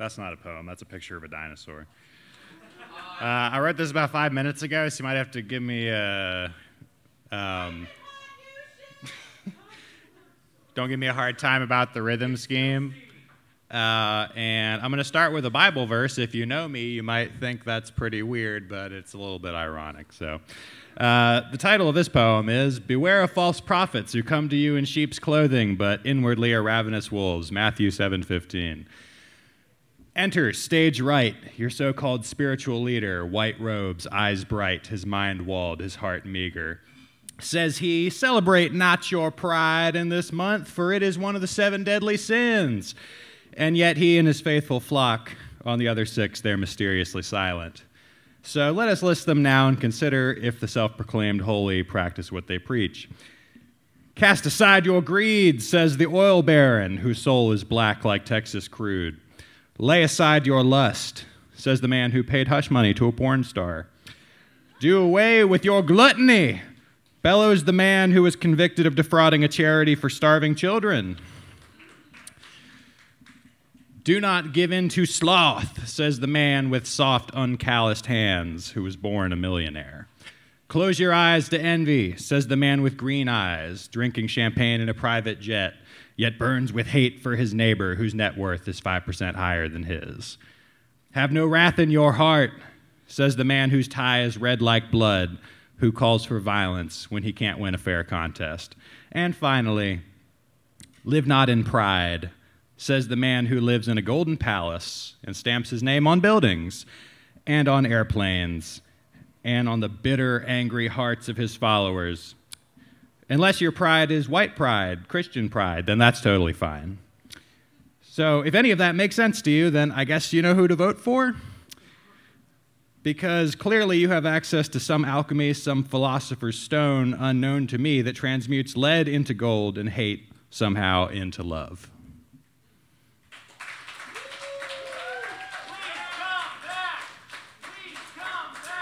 That's not a poem. That's a picture of a dinosaur. Uh, I wrote this about five minutes ago, so you might have to give me a. Um, don't give me a hard time about the rhythm scheme. Uh, and I'm going to start with a Bible verse. If you know me, you might think that's pretty weird, but it's a little bit ironic. So, uh, the title of this poem is Beware of false prophets who come to you in sheep's clothing, but inwardly are ravenous wolves. Matthew 7:15. Enter stage right, your so called spiritual leader, white robes, eyes bright, his mind walled, his heart meager. Says he, Celebrate not your pride in this month, for it is one of the seven deadly sins. And yet he and his faithful flock, on the other six, they're mysteriously silent. So let us list them now and consider if the self proclaimed holy practice what they preach. Cast aside your greed, says the oil baron, whose soul is black like Texas crude. Lay aside your lust, says the man who paid hush money to a porn star. Do away with your gluttony, bellows the man who was convicted of defrauding a charity for starving children. Do not give in to sloth, says the man with soft, uncalloused hands who was born a millionaire. Close your eyes to envy, says the man with green eyes, drinking champagne in a private jet yet burns with hate for his neighbor whose net worth is 5% higher than his. Have no wrath in your heart, says the man whose tie is red like blood, who calls for violence when he can't win a fair contest. And finally, live not in pride, says the man who lives in a golden palace and stamps his name on buildings and on airplanes and on the bitter, angry hearts of his followers. Unless your pride is white pride, Christian pride, then that's totally fine. So if any of that makes sense to you, then I guess you know who to vote for? Because clearly you have access to some alchemy, some philosopher's stone unknown to me that transmutes lead into gold and hate somehow into love. Please come back. Please come back.